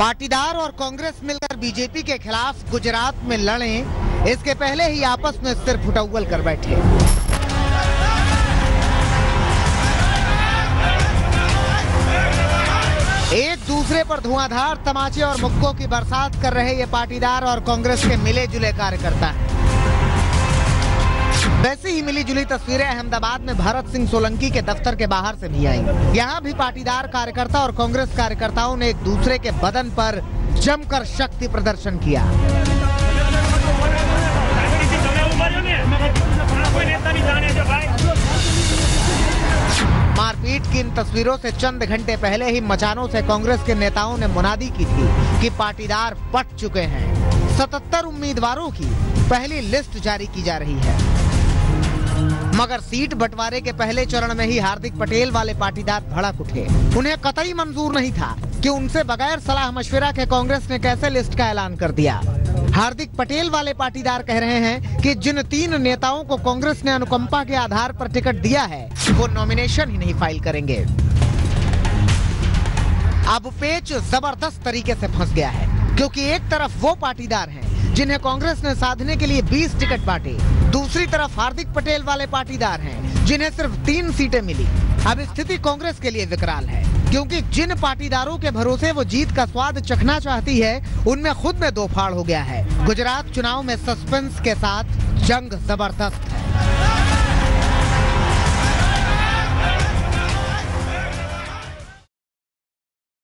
पाटीदार और कांग्रेस मिलकर बीजेपी के खिलाफ गुजरात में लड़े, इसके पहले ही आपस में सिर फुटौल कर बैठे। एक दूसरे पर धुआंधार तमाचे और मुक्कों की बरसात कर रहे ये पाटीदार और कांग्रेस के मिले जुले कार्यकर्ता। वैसी ही मिली जुली तस्वीरें अहमदाबाद में भरत सिंह सोलंकी के दफ्तर के बाहर से भी आई। यहाँ भी पाटीदार कार्यकर्ता और कांग्रेस कार्यकर्ताओं ने एक दूसरे के बदन पर जमकर शक्ति प्रदर्शन किया। मारपीट की इन तस्वीरों से चंद घंटे पहले ही मचानों से कांग्रेस के नेताओं ने मुनादी की थी कि पाटीदार पट चुके हैं। 77 उम्मीदवारों की पहली लिस्ट जारी की जा रही है। मगर सीट बंटवारे के पहले चरण में ही हार्दिक पटेल वाले पाटीदार भड़क उठे। उन्हें कतई मंजूर नहीं था कि उनसे बगैर सलाह मशविरा के कांग्रेस ने कैसे लिस्ट का ऐलान कर दिया। हार्दिक पटेल वाले पाटीदार कह रहे हैं कि जिन तीन नेताओं को कांग्रेस ने अनुकंपा के आधार पर टिकट दिया है, वो नॉमिनेशन ही नहीं फ़ाइल करेंगे। अब पेच ज़बरदस्त तरीके से फंस गया है, क्योंकि एक तरफ़ वो पाटीदार हैं जिन्हें कांग्रेस ने साधने के लिए 20 टिकट बांटे। दूसरी तरफ़ हार्दिक पटेल वाले पाटीदार हैं, जिन्हें सिर्फ़ तीन सीटें मिली। अब स्थिति कांग्रेस के लिए विकराल है, क्योंकि जिन पाटीदारों के भरोसे वो जीत का स्वाद चखना चाहती है, उनमें खुद में दो फाड़ हो गया है। गुजरात चुनाव में सस्पेंस के साथ जंग ज़बरदस्त है।